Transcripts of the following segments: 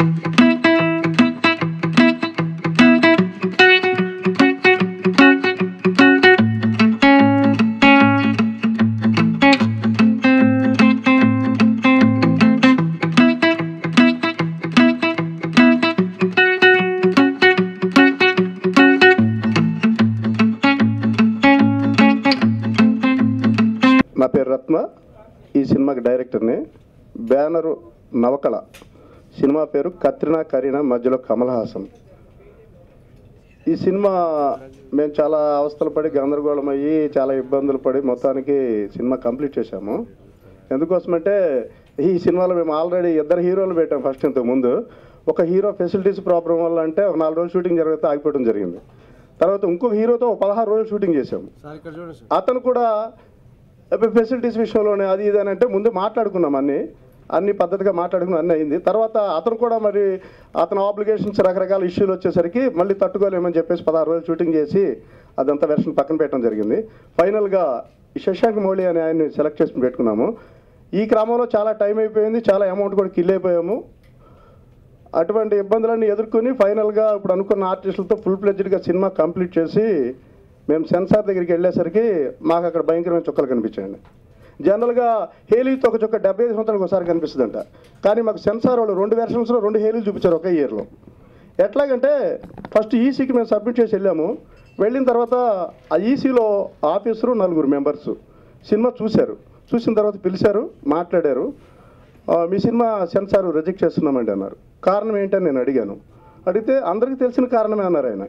నా పేరు రత్న. ఈ సినిమాకి డైరెక్టర్ని బ్యానరు నవకళ. సినిమా పేరు కత్రినా కరీనా మధ్యలో కమల్ హాసన్ ఈ సినిమా మేము చాలా అవస్థలు పడి గందరగోళం అయ్యి చాలా ఇబ్బందులు పడి మొత్తానికి సినిమా కంప్లీట్ చేశాము. ఎందుకోసమంటే ఈ సినిమాలో మేము ఆల్రెడీ ఇద్దరు హీరోలు పెట్టాం ఫస్ట్ ఇంతకు ముందు. ఒక హీరో ఫెసిలిటీస్ ప్రాబ్లం వల్ల అంటే ఒక నాలుగు రోజులు షూటింగ్ జరిగితే ఆగిపోవడం జరిగింది. తర్వాత ఇంకొక హీరోతో పదహారు రోజులు షూటింగ్ చేశాము. అతను కూడా ఫెసిలిటీస్ విషయంలోనే అది ఇది అని అంటే ముందు మాట్లాడుకున్నాం అన్ని. అన్ని పద్ధతిగా మాట్లాడుకుని అన్నీ అయింది. తర్వాత అతను కూడా మరి అతను ఆబ్లిగేషన్స్ రకరకాల ఇష్యూలు వచ్చేసరికి మళ్ళీ తట్టుకోలేమని చెప్పేసి పదహారు రోజులు షూటింగ్ చేసి అదంతా వెర్షన్ పక్కన పెట్టడం జరిగింది. ఫైనల్గా శశాంక్ మౌళి అనే ఆయన్ని సెలెక్ట్ చేసి పెట్టుకున్నాము. ఈ క్రమంలో చాలా టైం అయిపోయింది చాలా అమౌంట్ కూడా కిల్ అయిపోయాము. అటువంటి ఇబ్బందులన్నీ ఎదుర్కొని ఫైనల్గా ఇప్పుడు అనుకున్న ఆర్టిస్టులతో ఫుల్ ప్లెజ్డ్గా సినిమా కంప్లీట్ చేసి మేము సెన్సార్ దగ్గరికి వెళ్ళేసరికి మాకు అక్కడ భయంకరమైన చుక్కలు కనిపించాయండి. జనరల్గా హేలీతో ఒక చొక్క డెబ్బై ఐదు సంవత్సరాలకు ఒకసారి కనిపిస్తుందంట. కానీ మాకు సెన్సార్ వాళ్ళు రెండు వెర్షన్స్లో రెండు హేలీలు చూపించారు ఒకే ఇయర్లో ఎట్లాగంటే ఫస్ట్ ఈసీకి మేము సబ్మిట్ చేసి వెళ్ళాము. వెళ్ళిన తర్వాత ఆ ఈసీలో ఆఫీసరు నలుగురు మెంబర్స్ సినిమా చూశారు. చూసిన తర్వాత పిలిచారు మాట్లాడారు. మీ సినిమా సెన్సార్ రిజెక్ట్ చేస్తున్నామండి అన్నారు. కారణం ఏంటని నేను అడిగాను. అడిగితే అందరికీ తెలిసిన కారణమే అన్నారు ఆయన.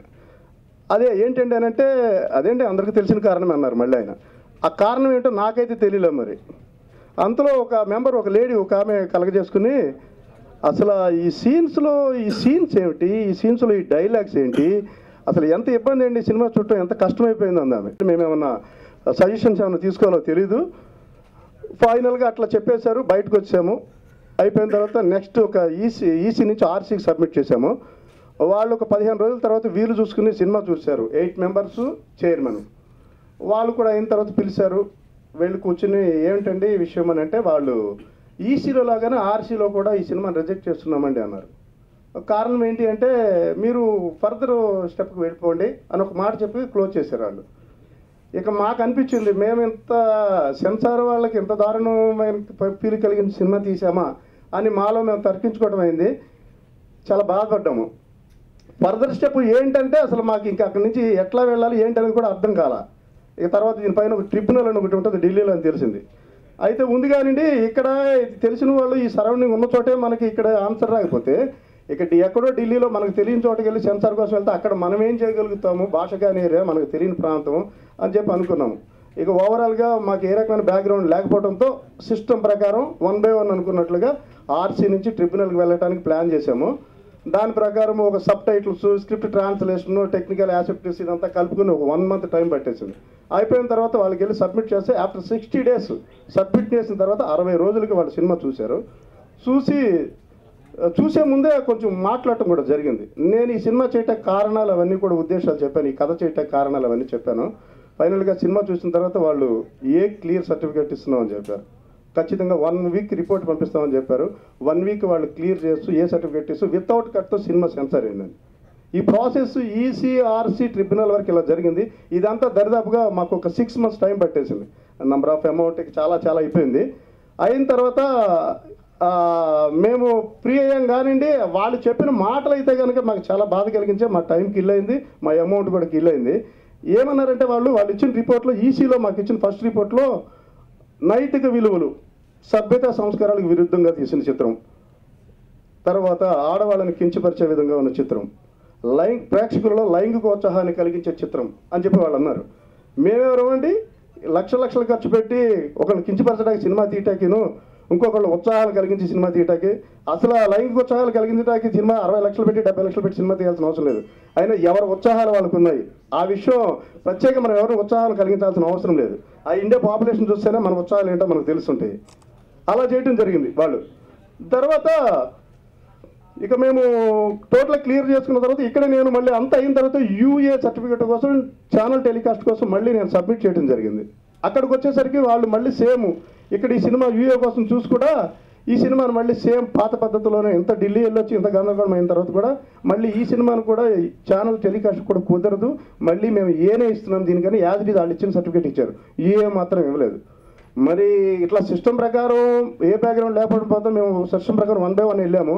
అదే ఏంటండి అని అంటే అదేంటి అందరికీ తెలిసిన కారణమే అన్నారు మళ్ళీ ఆయన. ఆ కారణం ఏంటో నాకైతే తెలియలేదు మరి. అంతలో ఒక మెంబర్ ఒక లేడీ ఒక ఆమె కలగజేసుకుని అసలు ఈ సీన్స్లో ఈ సీన్స్ ఏమిటి ఈ సీన్స్లో ఈ డైలాగ్స్ ఏంటి అసలు ఎంత ఇబ్బంది అండి సినిమా చూడటం ఎంత కష్టమైపోయింది అందామె మేమేమన్నా సజెషన్స్ ఏమైనా తీసుకోవాలో తెలీదు. ఫైనల్గా అట్లా చెప్పేశారు బయటకు వచ్చాము. అయిపోయిన తర్వాత నెక్స్ట్ ఒక ఈసీ ఈసీ నుంచి ఆర్సీకి సబ్మిట్ చేశాము. వాళ్ళు ఒక పదిహేను రోజుల తర్వాత వీలు చూసుకుని సినిమా చూశారు. ఎయిట్ మెంబర్స్ చైర్మన్ వాళ్ళు కూడా అయిన తర్వాత పిలిచారు వెళ్ళి కూర్చుని ఏమిటండి ఈ విషయం అని అంటే వాళ్ళు ఈసీలో లాగానే ఆర్సీలో కూడా ఈ సినిమాని రిజెక్ట్ చేస్తున్నామండి అన్నారు. కారణం ఏంటి అంటే మీరు ఫర్దర్ స్టెప్కి వెళ్ళిపోండి అని ఒక మాట చెప్పి క్లోజ్ చేశారు వాళ్ళు. ఇక మాకు అనిపించింది మేము ఇంత సెన్సార్ వాళ్ళకి ఇంత దారుణమైన ఫీల్ కలిగిన సినిమా తీసామా అని మాలో మేము తర్కించుకోవడం అయింది. చాలా బాధపడ్డాము. ఫర్దర్ స్టెప్ ఏంటంటే అసలు మాకు ఇంకా అక్కడి నుంచి ఎట్లా వెళ్ళాలి ఏంటనేది కూడా అర్థం కాల. ఇక తర్వాత దీనిపైన ఒక ట్రిబ్యునల్ అని ఒకటి ఉంటుంది ఢిల్లీలో అని తెలిసింది. అయితే ఉంది కానివ్వండి ఇక్కడ తెలిసిన వాళ్ళు ఈ సరౌండింగ్ ఉన్న చోటే మనకి ఇక్కడ ఆన్సర్ రాకపోతే ఇక్కడ ఎక్కడో ఢిల్లీలో మనకు తెలియని చోటకి వెళ్ళి సెన్సార్ కోసం వెళ్తే అక్కడ మనం ఏం చేయగలుగుతాము? భాష కానీ ఏరియా మనకు తెలియని ప్రాంతం అని చెప్పి అనుకున్నాము. ఇక ఓవరాల్గా మాకు ఏ రకమైన బ్యాక్గ్రౌండ్ లేకపోవడంతో సిస్టమ్ ప్రకారం వన్ బై వన్ అనుకున్నట్లుగా ఆర్సీ నుంచి ట్రిబ్యునల్కి వెళ్ళడానికి ప్లాన్ చేశాము. దాని ప్రకారం ఒక subtitles script translation technical aspects ఇదంతా కలుపుకుని ఒక వన్ మంత్ టైం పట్టేసింది. అయిపోయిన తర్వాత వాళ్ళకి వెళ్ళి సబ్మిట్ చేస్తే ఆఫ్టర్ సిక్స్టీ డేస్ సబ్మిట్ చేసిన తర్వాత అరవై రోజులకి వాళ్ళు సినిమా చూశారు. చూసి చూసే ముందే కొంచెం మాట్లాడటం కూడా జరిగింది. నేను ఈ సినిమా చేయట కారణాలు అవన్నీ కూడా ఉద్దేశాలు చెప్పాను. ఈ కథ చేయట కారణాలు అవన్నీ చెప్పాను. ఫైనల్గా సినిమా చూసిన తర్వాత వాళ్ళు ఏ క్లియర్ సర్టిఫికేట్ ఇస్తున్నామని చెప్పారు. ఖచ్చితంగా వన్ వీక్ రిపోర్ట్ పంపిస్తామని చెప్పారు. వన్ వీక్ వాళ్ళు క్లియర్ చేస్తూ ఏ సర్టిఫికేట్ ఇస్తూ వితౌట్ కట్తో సినిమా సెన్సార్ అయిందండి. ఈ ప్రాసెస్ ఈసీఆర్సీ ట్రిబ్యునల్ వరకు ఇలా జరిగింది. ఇదంతా దరిదాపుగా మాకు ఒక సిక్స్ మంత్స్ టైం పట్టేసింది. నంబర్ ఆఫ్ అమౌంట్కి చాలా చాలా అయిపోయింది. అయిన తర్వాత మేము ఫ్రీ అయ్యాం కానివ్వండి వాళ్ళు చెప్పిన మాటలు అయితే కనుక మాకు చాలా బాధ కలిగించే మా టైం కిల్ అయింది. మా అమౌంట్ కూడా కిల్ అయింది. ఏమన్నారంటే వాళ్ళు వాళ్ళు ఇచ్చిన రిపోర్ట్లో ఈసీలో మాకు ఇచ్చిన ఫస్ట్ రిపోర్ట్లో నైతిక విలువలు సభ్యత సంస్కారాలకు విరుద్ధంగా తీసిన చిత్రం. తర్వాత ఆడవాళ్ళని కించపరిచే విధంగా ఉన్న చిత్రం. లైంగ్ ప్రేక్షకులలో లైంగికోత్సాహాన్ని కలిగించే చిత్రం అని చెప్పి వాళ్ళు అన్నారు. మేమెవరమండి లక్ష లక్షలు ఖర్చు పెట్టి ఒకళ్ళు కించపరచడానికి సినిమా తీయటాకిను ఇంకొకళ్ళు ఉత్సాహాలు కలిగించి సినిమా తీయటానికి అసలు ఆ లైంగిక ఉత్సాహాలు కలిగించడానికి సినిమా అరవై లక్షలు పెట్టి డెబ్బై లక్షలు పెట్టి సినిమా తీయాల్సిన అవసరం లేదు. అయినా ఎవరి ఉత్సాహాలు వాళ్ళకు ఉన్నాయి ఆ విషయం ప్రత్యేక మనం ఎవరు ఉత్సాహాలు కలిగించాల్సిన అవసరం లేదు. ఆ ఇండియా పాపులేషన్ చూస్తేనే మన ఉత్సాహాలు ఏంటో మనకు తెలుస్తుంటాయి అలా చేయటం జరిగింది వాళ్ళు. తర్వాత ఇక మేము టోటల్ క్లియర్ చేసుకున్న తర్వాత ఇక్కడ నేను మళ్ళీ అంత అయిన తర్వాత యూఏ సర్టిఫికేట్ కోసం ఛానల్ టెలికాస్ట్ కోసం మళ్ళీ నేను సబ్మిట్ చేయడం జరిగింది. అక్కడికి వచ్చేసరికి వాళ్ళు మళ్ళీ సేమ్ ఇక్కడ ఈ సినిమా యూఏ కోసం చూసి కూడా ఈ సినిమాను మళ్ళీ సేమ్ పాత పద్ధతిలోనే ఇంత ఢిల్లీ వెళ్ళొచ్చి ఇంత గందరగోళం అయిన తర్వాత కూడా మళ్ళీ ఈ సినిమాను కూడా ఛానల్ టెలికాస్ట్ కూడా కుదరదు. మళ్ళీ మేము ఏనే ఇస్తున్నాం దీనికని యాజ్ ఇది వాళ్ళు ఇచ్చిన సర్టిఫికేట్ ఇచ్చారు. ఏ మాత్రం ఇవ్వలేదు. మరి ఇట్లా సిస్టమ్ ప్రకారం ఏ బ్యాక్గ్రౌండ్ లేకపోతే మేము సిస్టమ్ ప్రకారం వన్ బై వన్ వెళ్ళాము.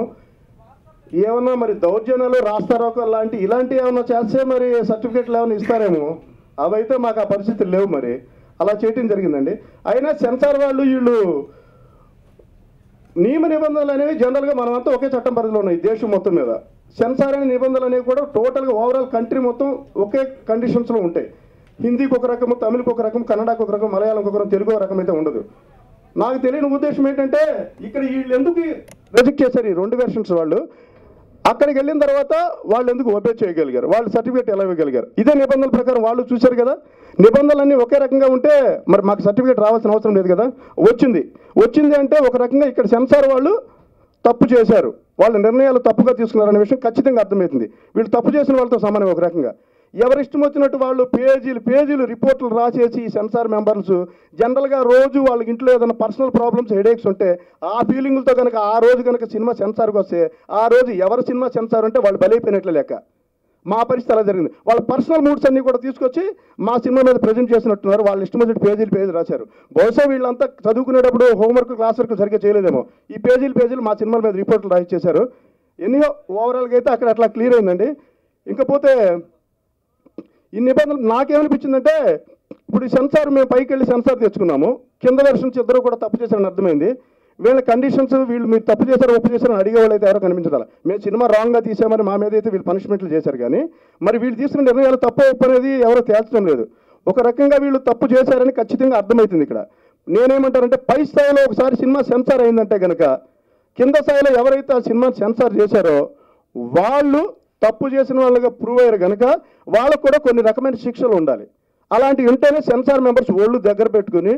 ఏమన్నా మరి దౌర్జన్యాలు రాస్తారోకో లాంటి ఇలాంటివి ఏమన్నా చేస్తే మరి సర్టిఫికేట్లు ఏమైనా ఇస్తారేమో? అవైతే మాకు ఆ పరిస్థితులు లేవు మరి. అలా చేయటం జరిగిందండి. అయినా సెన్సార్ వాళ్ళు వీళ్ళు నియమ నిబంధనలు అనేవి జనరల్గా మనమంతా ఒకే చట్టం పరిధిలో ఉన్నాయి దేశం మొత్తం మీద. సెన్సార్ అనే నిబంధనలు అనేవి కూడా టోటల్గా ఓవరాల్ కంట్రీ మొత్తం ఒకే కండిషన్స్లో ఉంటాయి. హిందీకి ఒక రకము తమిళకి ఒక రకం కన్నడకు ఒక రకం మలయాళంకి ఒక రకం తెలుగు రకం అయితే ఉండదు. నాకు తెలియని ఉద్దేశం ఏంటంటే ఇక్కడ వీళ్ళు ఎందుకు రిజెక్ట్ చేశారు ఈ రెండు వెర్షన్స్ వాళ్ళు? అక్కడికి వెళ్ళిన తర్వాత వాళ్ళు ఎందుకు ఒబే చేయగలిగారు? వాళ్ళు సర్టిఫికేట్ ఎలా ఇవ్వగలిగారు? ఇదే నిబంధనల ప్రకారం వాళ్ళు చూశారు కదా? నిబంధనలన్నీ ఒకే రకంగా ఉంటే మరి మాకు సర్టిఫికేట్ రావాల్సిన అవసరం లేదు కదా? వచ్చింది. వచ్చింది అంటే ఒక రకంగా ఇక్కడ సెన్సార్ వాళ్ళు తప్పు చేశారు. వాళ్ళ నిర్ణయాలు తప్పుగా తీసుకున్నారనే విషయం ఖచ్చితంగా అర్థమవుతుంది. వీళ్ళు తప్పు చేసిన వాళ్ళతో సమానం ఒక రకంగా. ఎవరిష్టం వచ్చినట్టు వాళ్ళు పేజీలు పేజీలు రిపోర్ట్లు రాసేసి ఈ సెన్సార్ మెంబర్స్ జనరల్గా రోజు వాళ్ళకి ఇంట్లో ఏదైనా పర్సనల్ ప్రాబ్లమ్స్ హెడేక్స్ ఉంటే ఆ ఫీలింగ్లతో కనుక ఆ రోజు కనుక సినిమా సెన్సార్కి వస్తే ఆ రోజు ఎవరి సినిమా సెన్సార్ ఉంటే వాళ్ళు బలైపోయినట్లే లెక్క. మా పరిస్థితి అలా జరిగింది. వాళ్ళ పర్సనల్ మూడ్స్ అన్నీ కూడా తీసుకొచ్చి మా సినిమా మీద ప్రజెంట్ చేసినట్టున్నారు. వాళ్ళు ఇష్టం వచ్చిన పేజీలు పేజీలు రాశారు. బహుశా వీళ్ళంతా చదువుకునేటప్పుడు హోంవర్క్ క్లాస్ వర్క్ సరిగ్గా చేయలేదేమో. ఈ పేజీలు పేజీలు మా సినిమాల మీద రిపోర్ట్లు రాయించేశారు ఎన్నో ఓవరాల్గా అయితే అక్కడ అట్లా క్లియర్ అయిందండి. ఇంకపోతే ఈ నిబంధనలు నాకేమనిపించిందంటే ఇప్పుడు ఈ సెన్సార్ మేము పైకి వెళ్ళి సెన్సార్ తెచ్చుకున్నాము. కింద వర్షం ఇద్దరు కూడా తప్పు చేశారని అర్థమైంది. వీళ్ళ కండిషన్స్ వీళ్ళు మీరు తప్పు చేశారు ఒప్పు చేశారు అడిగే వాళ్ళు అయితే ఎవరో కనిపించాలి మేము సినిమా రాంగ్గా తీసామని మా మీద అయితే వీళ్ళు పనిష్మెంట్లు చేశారు కానీ మరి వీళ్ళు తీసుకున్న నిర్ణయాలు తప్పు ఒప్పు అనేది ఎవరో తేల్చడం లేదు. ఒక రకంగా వీళ్ళు తప్పు చేశారని ఖచ్చితంగా అర్థమవుతుంది ఇక్కడ. నేనేమంటానంటే పై స్థాయిలో ఒకసారి సినిమా సెన్సార్ అయిందంటే కనుక కింద స్థాయిలో ఎవరైతే ఆ సినిమా సెన్సార్ చేశారో వాళ్ళు తప్పు చేసిన వాళ్ళగా ప్రూవ్ అయ్యారు కనుక వాళ్ళకు కూడా కొన్ని రకమైన శిక్షలు ఉండాలి. అలాంటివి ఉంటేనే సెన్సార్ మెంబర్స్ ఒళ్ళు దగ్గర పెట్టుకుని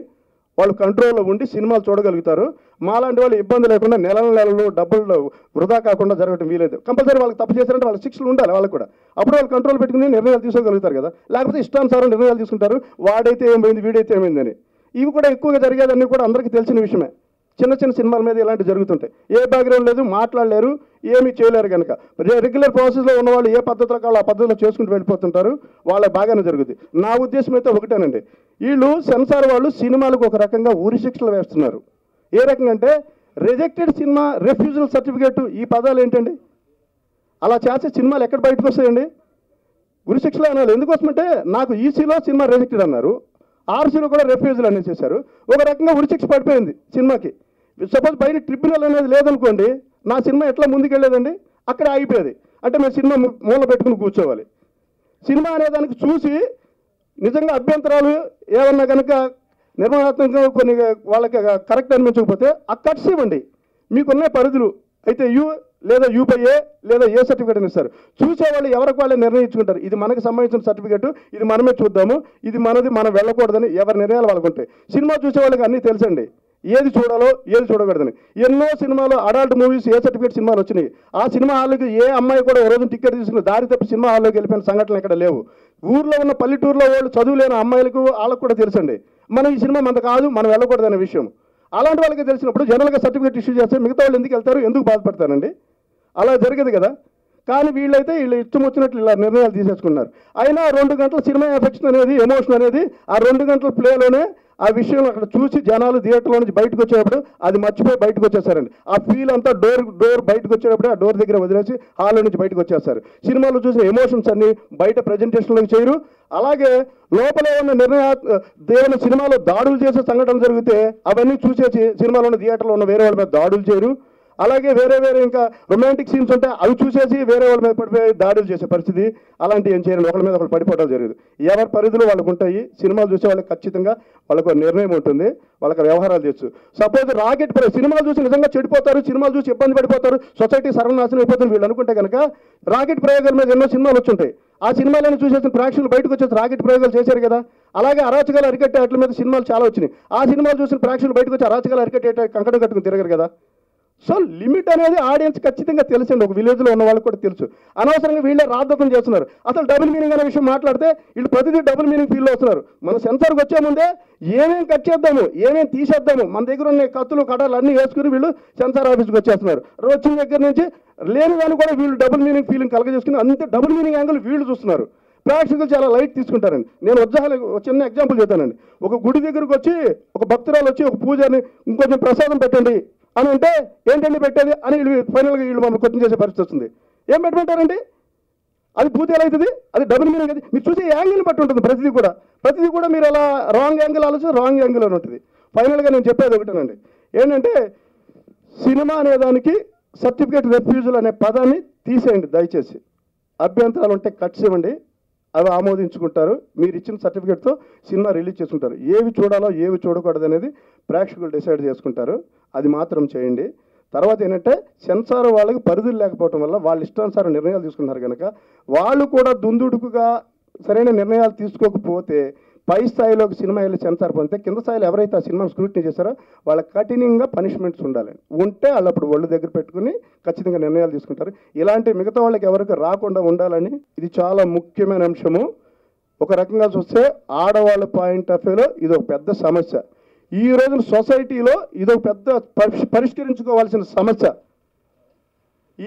వాళ్ళు కంట్రోల్లో ఉండి సినిమాలు చూడగలుగుతారు. మాలాంటి వాళ్ళు ఇబ్బంది లేకుండా నెల నెలలు డబ్బులు వృధా కాకుండా జరగడం వీలేదు. కంపల్సరీ వాళ్ళకి తప్పు చేశారంటే వాళ్ళ శిక్షలు ఉండాలి వాళ్ళకి కూడా. అప్పుడు వాళ్ళు కంట్రోల్ పెట్టుకుని నిర్ణయాలు తీసుకోగలుగుతారు కదా. లేకపోతే ఇష్టానుసారం నిర్ణయాలు తీసుకుంటారు. వాడైతే ఏమైంది వీడైతే ఏమైందని. ఇవి కూడా ఎక్కువగా జరిగేదన్నీ కూడా అందరికీ తెలిసిన విషయమే. చిన్న చిన్న సినిమాల మీద ఇలాంటివి జరుగుతుంటాయి. ఏ బ్యాక్గ్రౌండ్ లేదు మాట్లాడలేరు ఏమీ చేయలేరు కనుక రెగ్యులర్ ప్రాసెస్లో ఉన్న వాళ్ళు ఏ పద్ధతిలో కావాలో ఆ పద్ధతిలో చేసుకుంటూ వెళ్ళిపోతుంటారు. వాళ్ళ బాగానే జరుగుతుంది నా ఉద్దేశం అయితే ఒకటేనండి. వీళ్ళు సెన్సార్ వాళ్ళు సినిమాలకు ఒక రకంగా ఉరి శిక్షలు వేస్తున్నారు. ఏ రకంగా అంటే రిజెక్టెడ్ సినిమా రెఫ్యూజల్ సర్టిఫికేట్ ఈ పదాలు ఏంటండి? అలా చేస్తే సినిమాలు ఎక్కడ బయటకు వస్తాయండి? గురి శిక్షలు అనాలి. ఎందుకోసమంటే నాకు ఈసీలో సినిమా రిజెక్టెడ్ అన్నారు. ఆర్సీలో కూడా రెఫ్యూజల్ అనేది చేశారు. ఒక రకంగా ఉరి శిక్ష పడిపోయింది సినిమాకి. సపోజ్ బయట ట్రిబ్యునల్ అనేది లేదనుకోండి నా సినిమా ఎట్లా ముందుకెళ్ళేదండి? అక్కడ ఆగిపోయేది. అంటే మేము సినిమా మూల పెట్టుకుని కూర్చోవాలి. సినిమా అనే దానికి చూసి నిజంగా అభ్యంతరాలు ఏమన్నా కనుక నిర్మాణాత్మకంగా కొన్ని వాళ్ళకి కరెక్ట్ అనిపించకపోతే ఆ కట్స్ ఇవ్వండి. మీకున్న పరిధులు. అయితే యూ లేదా యూపై ఏ లేదా ఏ సర్టిఫికేట్ అని ఇస్తారు చూసేవాళ్ళు ఎవరికి వాళ్ళే నిర్ణయించుకుంటారు. ఇది మనకు సంబంధించిన సర్టిఫికేట్. ఇది మనమే చూద్దాము. ఇది మనది మనం వెళ్ళకూడదని ఎవరి నిర్ణయాలు వాళ్ళకు ఉంటాయి. సినిమా చూసేవాళ్ళకి అన్నీ తెలుసండి. ఏది చూడాలో ఏది చూడకూడదని. ఎన్నో సినిమాలు అడల్ట్ మూవీస్ ఏ సర్టిఫికేట్ సినిమాలు వచ్చినాయి. ఆ సినిమా హాల్కి ఏ అమ్మాయి కూడా ఈ రోజు టికెట్ తీసుకుని దారి తప్పి సినిమా హాల్లోకి వెళ్ళిపోయిన సంఘటనలు ఇక్కడ లేవు. ఊర్లో ఉన్న పల్లెటూరులో వాళ్ళు చదువులేని అమ్మాయిలకు వాళ్ళకు కూడా తెలుసండి. మనం ఈ సినిమా మనది కాదు మనం వెళ్ళకూడదు అనే విషయం. అలాంటి వాళ్ళకి తెలిసినప్పుడు జనరల్గా సర్టిఫికేట్ ఇష్యూ చేస్తే మిగతా వాళ్ళు ఎందుకు వెళ్తారు ఎందుకు బాధపడతారండి? అలా జరగదు కదా. కానీ వీళ్ళైతే వీళ్ళు ఇష్టం వచ్చినట్లు ఇలా నిర్ణయాలు తీసేసుకున్నారు. అయినా రెండు గంటల సినిమా ఎఫెక్షన్ అనేది ఎమోషన్ అనేది ఆ రెండు గంటల ప్లేలోనే ఆ విషయం అక్కడ చూసి జనాలు థియేటర్లో నుంచి బయటకు వచ్చేటప్పుడు అది మర్చిపోయి బయటకు వచ్చేసారండి. ఆ ఫీల్ అంతా డోర్ డోర్ బయటకు వచ్చేటప్పుడు ఆ డోర్ దగ్గర వదిలేసి హాల్లో నుంచి బయటకు వచ్చేస్తారు. సినిమాలో చూసిన ఎమోషన్స్ అన్ని బయట ప్రజెంటేషన్లోకి చేయరు అలాగే లోపల ఉన్న నిర్ణయా దేవుని సినిమాలో దాడులు చేసే సంఘటనలు జరిగితే అవన్నీ చూసేసి సినిమాలో ఉన్న థియేటర్లో ఉన్న వేరే వాళ్ళ మీద దాడులు చేయరు అలాగే వేరే వేరే ఇంకా రొమాంటిక్ సీన్స్ ఉంటే అవి చూసేసి వేరే వాళ్ళ మీద పడిపోయి దాడులు చేసే పరిస్థితి. అలాంటి ఏం చేయాలి. ఒకళ్ళ మీద ఒకళ్ళు పడిపోవడం జరిగింది ఎవరి పరిధిలో వాళ్ళకు ఉంటాయి. సినిమాలు చూసే వాళ్ళకి ఖచ్చితంగా వాళ్ళకు నిర్ణయం ఉంటుంది. వాళ్ళకి వ్యవహారాలు చేయొచ్చు. సపోజ్ రాకెట్ ప్రయోగం సినిమాలు చూసి నిజంగా చెడిపోతారు. సినిమాలు చూసి ఇబ్బంది పడిపోతారు. సొసైటీ సర్వనాశనం అయిపోతుంది. వీళ్ళు అనుకుంటే కనుక రాకెట్ ప్రయోగాల మీద ఎన్నో సినిమాలు వచ్చుంటాయి. ఆ సినిమాలను చూసేసిన ప్రేక్షకులు బయటకు వచ్చేసి రాకెట్ ప్రయోగాలు చేశారు కదా. అలాగే అరాచకాలు అరికట్టే వాటి మీద సినిమాలు చాలా వచ్చినాయి. ఆ సినిమాలు చూసిన ప్రేక్షకులు బయటకు వచ్చి అరాచకాలు అరికట్టే కంకణం కట్టుకుని తిరగరు కదా. సో లిమిట్ అనేది ఆడియన్స్ ఖచ్చితంగా తెలుసండి. ఒక విలేజ్లో ఉన్న వాళ్ళకి కూడా తెలుసు. అనవసరంగా వీళ్ళే రాద్దతం చేస్తున్నారు. అసలు డబుల్ మీనింగ్ అనే విషయం మాట్లాడితే వీళ్ళు ప్రతిదీ డబుల్ మీనింగ్ ఫీల్ అవుతున్నారు మన సెన్సార్కి వచ్చే ముందే ఏమేమి కట్ చేద్దాము ఏమేమి తీసేద్దాము మన దగ్గర ఉన్న కత్తులు కడలు అన్నీ వేసుకుని వీళ్ళు సెన్సార్ ఆఫీస్కి వచ్చేస్తున్నారు. వచ్చిన దగ్గర నుంచి లేని దాన్ని కూడా వీళ్ళు డబుల్ మీనింగ్ ఫీలింగ్ కలగజేసుకుని అంతే డబుల్ మీనింగ్ యాంగిల్ వీళ్ళు చూస్తున్నారు. ప్రేక్షకులు చాలా లైట్ తీసుకుంటారండి. నేను ఉత్సాహాలు ఒక చిన్న ఎగ్జాంపుల్ చెప్తానండి. ఒక గుడి దగ్గరకు వచ్చి ఒక భక్తురాలు వచ్చి ఒక పూజని ఇంకొంచెం ప్రసాదం పెట్టండి. అని అంటే ఏంటండి పెట్టేది అని వీళ్ళు ఫైనల్గా వీళ్ళు మమ్మల్ని క్వశ్చన్ చేసే పరిస్థితి వస్తుంది. ఏం పెట్టమంటారండి? అది పూర్తి ఎలా అవుతుంది? అది డబుల్ మీనింగ్ అది. మీరు చూసే యాంగిల్ బట్టి ఉంటుంది ప్రతిదీ కూడా. ప్రతిదీ కూడా మీరు అలా రాంగ్ యాంగిల్ ఆలోచన రాంగ్ యాంగిల్ అని ఉంటుంది. ఫైనల్గా నేను చెప్పేది ఒకటేనండి. ఏంటంటే సినిమా అనే దానికి సర్టిఫికేట్ రెఫ్యూజల్ అనే పదాన్ని తీసేయండి దయచేసి. అభ్యంతరాలు ఉంటే కట్స్ ఇవ్వండి అవి ఆమోదించుకుంటారు. మీరు ఇచ్చిన సర్టిఫికేట్తో సినిమా రిలీజ్ చేసుకుంటారు. ఏవి చూడాలో ఏవి చూడకూడదు అనేది ప్రేక్షకులు డిసైడ్ చేసుకుంటారు. అది మాత్రం చేయండి. తర్వాత ఏంటంటే సెన్సార్ వాళ్ళకి పరిధులు లేకపోవడం వల్ల వాళ్ళ ఇష్టానుసారం నిర్ణయాలు తీసుకున్నారు కనుక వాళ్ళు కూడా దుందుడుకుగా సరైన నిర్ణయాలు తీసుకోకపోతే పై స్థాయిలోకి సినిమా వెళ్ళి సెన్సార్ పొందితే కింద స్థాయిలో ఎవరైతే ఆ సినిమాను స్క్రూటినీ చేశారో వాళ్ళ కఠినంగా పనిష్మెంట్స్ ఉండాలి. ఉంటే వాళ్ళు అప్పుడు ఒళ్ళు దగ్గర పెట్టుకుని ఖచ్చితంగా నిర్ణయాలు తీసుకుంటారు. ఇలాంటి మిగతా వాళ్ళకి ఎవరికి రాకుండా ఉండాలని ఇది చాలా ముఖ్యమైన అంశము. ఒక రకంగా చూస్తే ఆడవాళ్ళ పాయింట్ ఆఫ్ వ్యూలో ఇది ఒక పెద్ద సమస్య. ఈ రోజున సొసైటీలో ఇది ఒక పెద్ద పరిష్- పరిష్కరించుకోవాల్సిన సమస్య.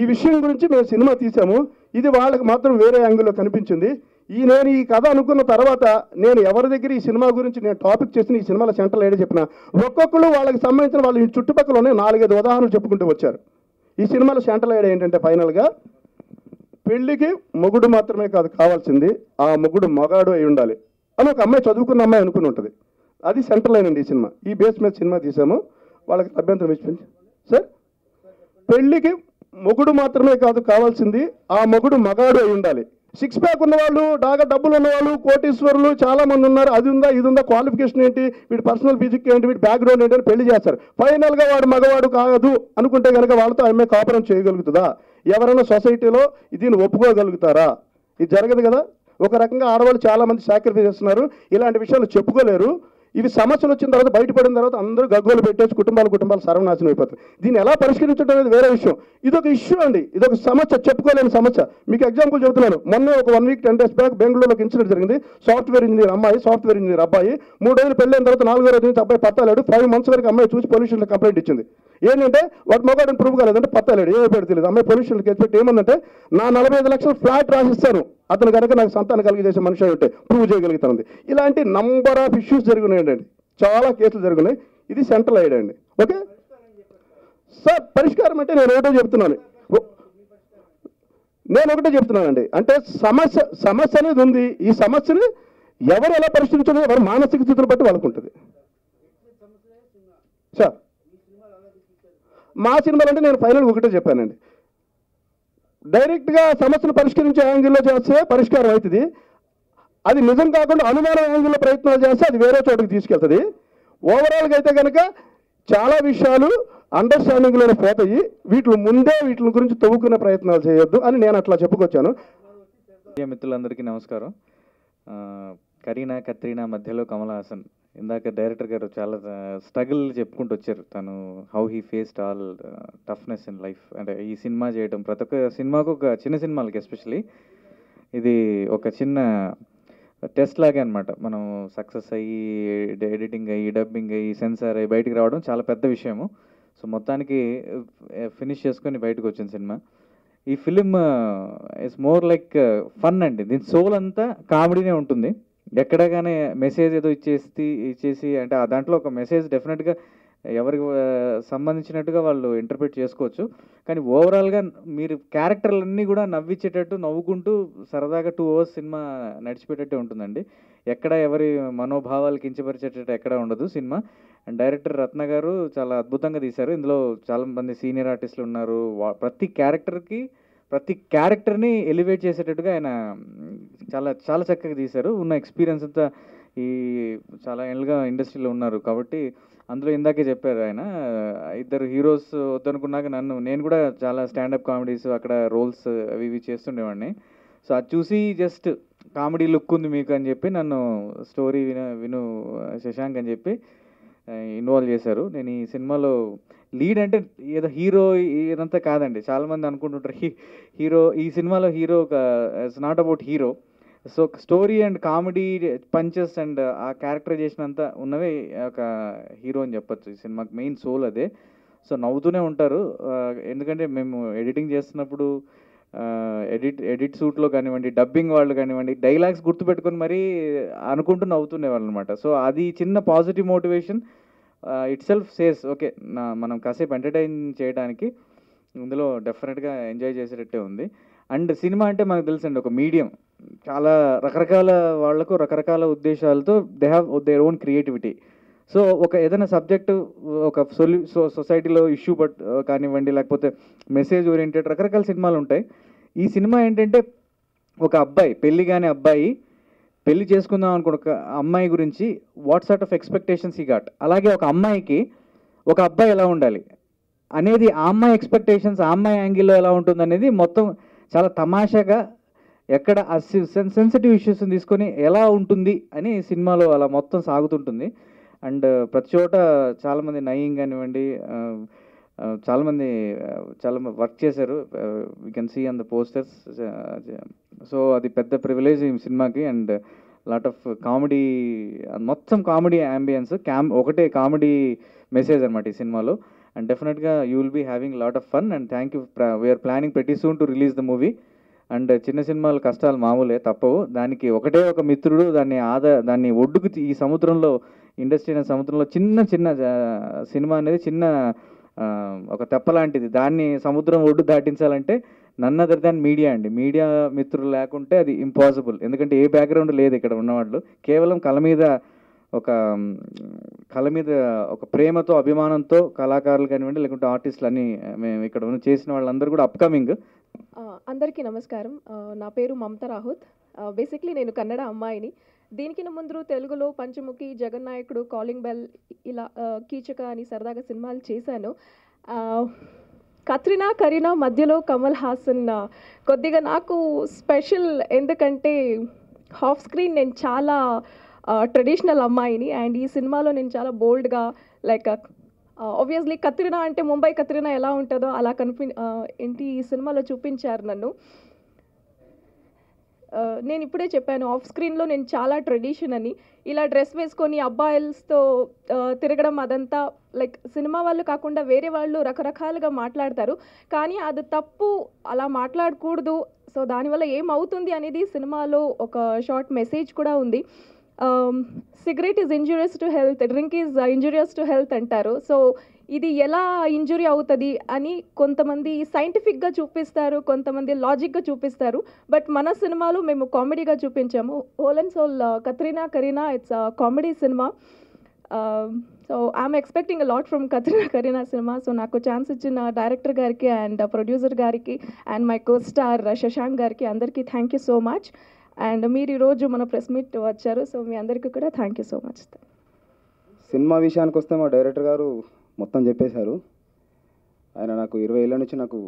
ఈ విషయం గురించి మేము సినిమా తీసాము. ఇది వాళ్ళకి మాత్రం వేరే యాంగిల్లో కనిపించింది. ఈ నేను ఈ కథ అనుకున్న తర్వాత నేను ఎవరి దగ్గర ఈ సినిమా గురించి నేను టాపిక్ చేసిన ఈ సినిమాల సెంటర్ ఏడే చెప్పిన ఒక్కొక్కరు వాళ్ళకి సంబంధించిన వాళ్ళ ఈ చుట్టుపక్కల ఉన్నాయి నాలుగైదు ఉదాహరణలు చెప్పుకుంటూ వచ్చారు. ఈ సినిమాల సెంటర్ లేడ ఏంటంటే ఫైనల్గా పెళ్ళికి మొగుడు మాత్రమే కాదు కావాల్సింది ఆ మొగుడు మగాడు అయి ఉండాలి అని ఒక అమ్మాయి చదువుకున్న అమ్మాయి అనుకుని ఉంటుంది. అది సెంటర్ లైన్ అండి ఈ సినిమా. ఈ బేస్ మీద సినిమా తీసాము. వాళ్ళకి అభ్యంతరం ఇచ్చింది. సార్ పెళ్ళికి మొగుడు మాత్రమే కాదు కావాల్సింది ఆ మొగుడు మగాడు అయి ఉండాలి. సిక్స్ ప్యాక్ ఉన్నవాళ్ళు బాగా డబ్బులు ఉన్నవాళ్ళు కోటీశ్వరులు చాలా మంది ఉన్నారు. అది ఉందా ఇది ఉందా క్వాలిఫికేషన్ ఏంటి వీడి పర్సనల్ ఫిజిక్ ఏంటి వీడి బ్యాక్గ్రౌండ్ ఏంటి అని పెళ్ళి చేస్తారు. ఫైనల్గా వాడు మగవాడు కాదు అనుకుంటే కనుక వాళ్ళతో ఆమె కాపురం చేయగలుగుతుందా? ఎవరైనా సొసైటీలో దీన్ని ఒప్పుకోగలుగుతారా? ఇది జరగదు కదా? ఒక రకంగా ఆడవాళ్ళు చాలామంది సాక్రిఫైస్ చేస్తున్నారు. ఇలాంటి విషయాలు చెప్పుకోలేరు. ఇవి సమస్యలు వచ్చిన తర్వాత బయటపడిన తర్వాత అందరూ గగ్గోలు పెట్టేసి కుటుంబాలు కుటుంబాలు సర్వనాశనం అయిపోతుంది దీన్ని ఎలా పరిష్కరించడం అనేది వేరే విషయం. ఇదొక ఇష్యూ అండి. ఇదొక సమస్య చెప్పుకోలేని సమస్య. మీకు ఎగ్జాంపుల్ చెబుతున్నాను. మొన్న ఒక one week ten days back బెంగళూరులో ఒక ఇన్సిడెంట్ జరిగింది. సాఫ్ట్వేర్ ఇంజనీర్ అమ్మాయి సాఫ్ట్వేర్ ఇంజనీర్ అబ్బాయి మూడు రోజులు పెళ్ళైన తర్వాత నాలుగో రోజు నుంచి అబ్బాయి పట్టాలేడు. ఫైవ్ మంత్స్ వరకు అమ్మాయి చూసి పొల్యూషన్లో కంప్లైంట్ ఇచ్చింది. ఏంటంటే వాటి మొగాడని ప్రూవ్ కాలేదంటే పత్తలేడు ఏమైపోయాడు తెలియదు అమ్మాయి పొల్యూషన్ కేసు పెట్టి ఏమందంటే నా నలభై ఐదు లక్షలు ఫ్లాట్ రాసిస్తాను అతను కనుక నాకు సంతానం కలిగజేసే మనిషి ఉంటే ప్రూవ్ చేయగలుగుతాను ఇలాంటి నంబర్ ఆఫ్ ఇష్యూస్ జరిగినాయండి చాలా కేసులు జరిగినాయి. ఇది సెంట్రల్ ఐడ్ అండి. ఓకే? సార్ పరిష్కారం అంటే నేను ఒకటో చెప్తున్నాను. నేను ఒకటే చెప్తున్నానండి. అంటే సమస్య సమస్య అనేది ఉంది. ఈ సమస్యని ఎవరు ఎలా పరిష్కరించాలో ఎవరు మానసిక స్థితిని బట్టి వాళ్ళకు ఉంటుంది సార్ మా సినిమాలు అంటే నేను ఫైనల్ ఒకటే చెప్పానండి. డైరెక్ట్గా సమస్యను పరిష్కరించే యాంగిల్లో చేస్తే పరిష్కారం అవుతుంది. అది నిజం కాకుండా అనుమానం యాంగిల్లో ప్రయత్నాలు చేస్తే అది వేరే చోటుకి తీసుకెళ్తుంది. ఓవరాల్గా అయితే కనుక చాలా విషయాలు అండర్స్టాండింగ్లోనే పోతాయి. వీటి ముందే వీటి గురించి తవ్వుకునే ప్రయత్నాలు చేయొద్దు అని నేను అట్లా చెప్పుకొచ్చాను. మిత్రులందరికీ నమస్కారం. కరీనా కత్రీనా మధ్యలో కమల్ హాసన్. ఇందాక డైరెక్టర్ గారు చాలా స్ట్రగుల్ చెప్పుకుంటూ వచ్చారు. తను how he faced all toughness in life. అంటే ఈ సినిమా చేయడం ప్రతి ఒక్క సినిమాకు ఒక చిన్న సినిమాలకి ఎస్పెషలీ ఇది ఒక చిన్న టెస్ట్ లాగే అనమాట మనం సక్సెస్ అయ్యి ఎడిటింగ్ అయ్యి డబ్బింగ్ అయ్యి సెన్సార్ అయ్యి బయటికి రావడం చాలా పెద్ద విషయము. సో మొత్తానికి ఫినిష్ చేసుకొని బయటకు వచ్చిన సినిమా. ఈ film it's more like fun అండి. దీని సోల్ అంతా కామెడీనే ఉంటుంది. ఎక్కడగానే మెసేజ్ ఏదో ఇచ్చేసి ఇచ్చేసి అంటే ఆ దాంట్లో ఒక మెసేజ్ డెఫినెట్గా ఎవరికి సంబంధించినట్టుగా వాళ్ళు ఇంటర్ప్రిట్ చేసుకోవచ్చు. కానీ ఓవరాల్గా మీరు క్యారెక్టర్లన్నీ కూడా నవ్వించేటట్టు నవ్వుకుంటూ సరదాగా టూ అవర్స్ సినిమా నడిచిపోయేటట్టే ఉంటుందండి. ఎక్కడ ఎవరి మనోభావాలు కించపరిచేటట్టు ఎక్కడ ఉండదు సినిమా. అండ్ డైరెక్టర్ రత్న గారు చాలా అద్భుతంగా తీశారు. ఇందులో చాలా మంది సీనియర్ ఆర్టిస్టులు ఉన్నారు. ప్రతి క్యారెక్టర్కి ప్రతి క్యారెక్టర్ని ఎలివేట్ చేసేటట్టుగా ఆయన చాలా చాలా చక్కగా తీశారు. ఉన్న ఎక్స్పీరియన్స్ అంతా ఈ చాలా ఏళ్ళుగా ఇండస్ట్రీలో ఉన్నారు. కాబట్టి అందులో ఇందాకే చెప్పారు ఆయన ఇద్దరు హీరోస్ వద్దనుకున్నాక నన్ను నేను కూడా చాలా స్టాండప్ కామెడీస్ అక్కడ రోల్స్ అవి ఇవి చేస్తుండేవాడిని. సో అది చూసి జస్ట్ కామెడీ లుక్ ఉంది మీకు అని చెప్పి నన్ను స్టోరీ విన విను శశాంక్ అని చెప్పి ఇన్వాల్వ్ చేశారు. నేను ఈ సినిమాలో లీడ్ అంటే ఏదో హీరో ఇదంతా కాదండి. చాలామంది అనుకుంటుంటారు హీ హీరో ఈ సినిమాలో హీరో ఒక it's not about hero so story and comedy punches and ఆ క్యారెక్టరైజేషన్ అంతా ఉన్నవే ఒక హీరో అని చెప్పొచ్చు. ఈ సినిమాకి మెయిన్ సోల్ అదే. సో నవ్వుతూనే ఉంటారు. ఎందుకంటే మేము ఎడిటింగ్ చేస్తున్నప్పుడు ఎడిట్ ఎడిట్ సూట్లో కానివ్వండి డబ్బింగ్ వాళ్ళు కానివ్వండి డైలాగ్స్ గుర్తుపెట్టుకొని మరీ అనుకుంటూ నవ్వుతుండేవాళ్ళు అనమాట సో అది చిన్న positive motivation itself says okay నా మనం కాసేపు ఎంటర్టైన్ చేయడానికి ఇందులో డెఫినెట్గా ఎంజాయ్ చేసేటట్టే ఉంది. అండ్ సినిమా అంటే మనకు తెలుసండి ఒక మీడియం చాలా రకరకాల వాళ్ళకు రకరకాల ఉద్దేశాలతో they have their own creativity so ఒక ఏదైనా సబ్జెక్టు ఒక సొల్యూ సో సొసైటీలో ఇష్యూ బట్ కానివ్వండి లేకపోతే మెసేజ్ ఓరియంటెడ్ రకరకాల సినిమాలు ఉంటాయి. ఈ సినిమా ఏంటంటే ఒక అబ్బాయి పెళ్ళి కాని అబ్బాయి పెళ్ళి చేసుకుందాం అనుకున్న ఒక అమ్మాయి గురించి వాట్ సార్ట్ ఆఫ్ ఎక్స్పెక్టేషన్స్ ఈ గాట్ అలాగే ఒక అమ్మాయికి ఒక అబ్బాయి ఎలా ఉండాలి? అనేది ఆ అమ్మాయి ఎక్స్పెక్టేషన్స్ ఆ అమ్మాయి యాంగిల్లో ఎలా ఉంటుంది అనేది మొత్తం చాలా తమాషాగా ఎక్కడ ఆ సెన్సిటివ్ ఇష్యూస్ని తీసుకొని ఎలా ఉంటుంది అని సినిమాలో అలా మొత్తం సాగుతుంటుంది. అండ్ ప్రతి చోట చాలామంది నయింగ్ కానివ్వండి చాలామంది చాలా వర్క్ చేశారు. We can see on the posters so అది పెద్ద ప్రివిలేజ్ ఈ సినిమాకి. అండ్ లాట్ ఆఫ్ కామెడీ మొత్తం కామెడీ అంబియన్స్ క్యామ్ ఒకటే కామెడీ మెసేజ్ అనమాట ఈ సినిమాలో. And definitely you will be having lot of fun and thank you we are planning pretty soon to release the movie and చిన్న సినిమాలు కష్టాలు మామూలే తప్పవు. దానికి ఒకటే ఒక మిత్రుడు దాన్ని ఆదా దాన్ని ఒడ్డుకు ఈ సముద్రంలో ఇండస్ట్రీ అనే సముద్రంలో చిన్న చిన్న సినిమా అనేది చిన్న ఒక తెప్ప లాంటిది. దాన్ని సముద్రం ఒడ్డు దాటించాలంటే నన్ అదర్ దాన్ మీడియా అండి. మీడియా మిత్రులు లేకుంటే అది ఇంపాసిబుల్ ఎందుకంటే ఏ బ్యాక్గ్రౌండ్ లేదు ఇక్కడ ఉన్నవాళ్ళు కేవలం కళ మీద ఒక కళ మీద ఒక ప్రేమతో అభిమానంతో కళాకారులు కానివ్వండి లేకుంటే ఆర్టిస్టులు అన్ని మేము ఇక్కడ ఉన్న చేసిన వాళ్ళందరూ కూడా అప్కమింగ్ అందరికీ నమస్కారం. నా పేరు మమత రాహుత్. బేసిక్లీ నేను కన్నడ అమ్మాయిని. దీనికి ముందు తెలుగులో పంచముఖి జగన్నాయకుడు కాలింగ్ బెల్ ఇలా కీచక అని సరదాగా సినిమాలు చేశాను. కత్రినా కరీనా మధ్యలో కమల్ హాసన్ కొద్దిగా నాకు స్పెషల్ ఎందుకంటే హాఫ్ స్క్రీన్ నేను చాలా ట్రెడిషనల్ అమ్మాయిని అండ్ ఈ సినిమాలో నేను చాలా బోల్డ్గా లైక్ ఆబ్వియస్లీ కత్రినా అంటే ముంబై కత్రినా ఎలా ఉంటుందో అలా కనిపి ఏంటి ఈ సినిమాలో చూపించారు నన్ను. నేను ఇప్పుడే చెప్పాను ఆఫ్ స్క్రీన్లో నేను చాలా ట్రెడిషన్ అని. ఇలా డ్రెస్ వేసుకొని అబ్బాయిలతో తిరగడం అదంతా లైక్ సినిమా వాళ్ళు కాకుండా వేరే వాళ్ళు రకరకాలుగా మాట్లాడతారు. కానీ అది తప్పు అలా మాట్లాడకూడదు. సో దానివల్ల ఏమవుతుంది అనేది సినిమాలో ఒక షార్ట్ మెసేజ్ కూడా ఉంది. Cigarette is injurious to health drink is injurious to health అంటారు. సో ఇది ఎలా ఇంజురీ అవుతుంది అని కొంతమంది సైంటిఫిక్గా చూపిస్తారు కొంతమంది లాజిక్గా చూపిస్తారు. బట్ మన సినిమాలో మేము కామెడీగా చూపించాము. Whole and soul Katrina Kareena it's comedy cinema. So I'm expecting lot from Katrina Kareena cinema. So నాకు ఛాన్స్ ఇచ్చిన డైరెక్టర్ గారికి అండ్ ప్రొడ్యూసర్ గారికి and my co star Shashank గారికి అందరికీ thank you so much and మీరు ఈరోజు మన press meet వచ్చారు. సో మీ అందరికీ కూడా thank you so much cinema విషయానికి వస్తే మా డైరెక్టర్ గారు మొత్తం చెప్పేశారు. ఆయన నాకు ఇరవై ఏళ్ళ నుంచి నాకు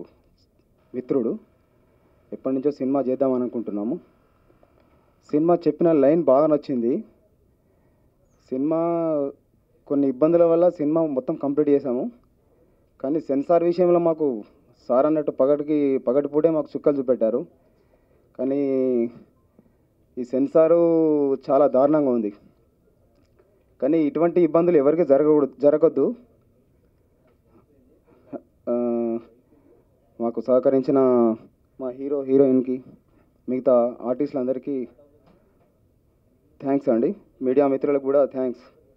మిత్రుడు. ఎప్పటి నుంచో సినిమా చేద్దాం అనుకుంటున్నాము. సినిమా చెప్పిన లైన్ బాగా నచ్చింది. సినిమా కొన్ని ఇబ్బందుల వల్ల సినిమా మొత్తం కంప్లీట్ చేసాము కానీ సెన్సార్ విషయంలో మాకు సార్ అన్నట్టు పగటికి పగటిపూటే మాకు చుక్కలు చూపెట్టారు. కానీ ఈ సెన్సారు చాలా దారుణంగా ఉంది. కానీ ఇటువంటి ఇబ్బందులు ఎవరికి జరగకూడదు జరగద్దు ఆ, మాకు సహకరించిన మా హీరో హీరోయిన్కి మిగతా ఆర్టిస్టులందరికీ థ్యాంక్స్ అండి. మీడియా మిత్రులకు కూడా థ్యాంక్స్